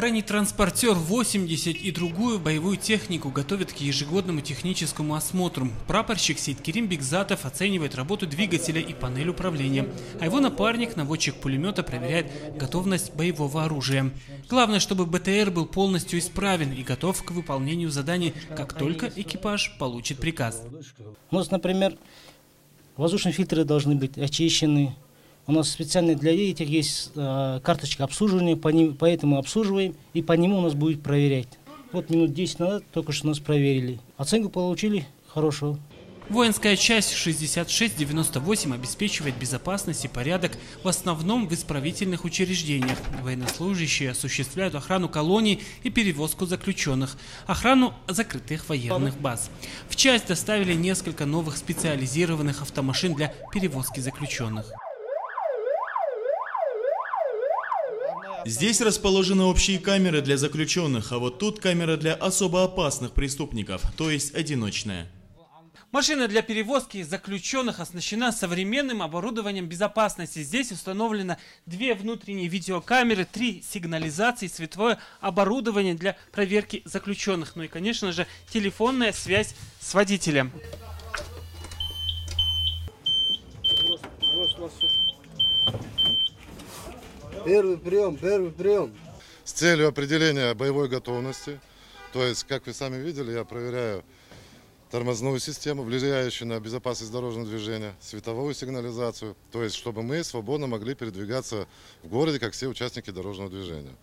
Бронетранспортер 80 и другую боевую технику готовят к ежегодному техническому осмотру. Прапорщик Сейткерим Бигзатов оценивает работу двигателя и панель управления, а его напарник, наводчик пулемета, проверяет готовность боевого оружия. Главное, чтобы БТР был полностью исправен и готов к выполнению заданий, как только экипаж получит приказ. У нас, например, воздушные фильтры должны быть очищены, у нас специально для этих есть э, карточка обслуживания, по, ним, по этому обслуживаем, и по нему у нас будет проверять. Вот минут 10 назад только что нас проверили. Оценку получили хорошую. Воинская часть 6698 обеспечивает безопасность и порядок в основном в исправительных учреждениях. Военнослужащие осуществляют охрану колоний и перевозку заключенных, охрану закрытых военных баз. В часть доставили несколько новых специализированных автомашин для перевозки заключенных. Здесь расположены общие камеры для заключенных, а вот тут камера для особо опасных преступников, то есть одиночная. Машина для перевозки заключенных оснащена современным оборудованием безопасности. Здесь установлено две внутренние видеокамеры, три сигнализации, световое оборудование для проверки заключенных. Ну и, конечно же, телефонная связь с водителем. Первый прием, первый прием. С целью определения боевой готовности, то есть, как вы сами видели, я проверяю тормозную систему, влияющую на безопасность дорожного движения, световую сигнализацию, то есть, чтобы мы свободно могли передвигаться в городе, как все участники дорожного движения.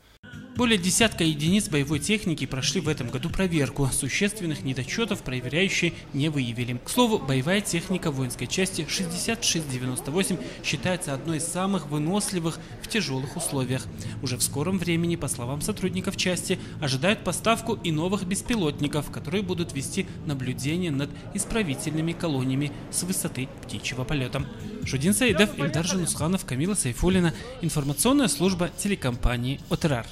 Более десятка единиц боевой техники прошли в этом году проверку. Существенных недочетов проверяющие не выявили. К слову, боевая техника воинской части 6698 считается одной из самых выносливых в тяжелых условиях. Уже в скором времени, по словам сотрудников части, ожидают поставку и новых беспилотников, которые будут вести наблюдение над исправительными колониями с высоты птичьего полета. Шудин Саидов, Ильдар Жанусханов, Камила Сайфулина. Информационная служба телекомпании «Отерар».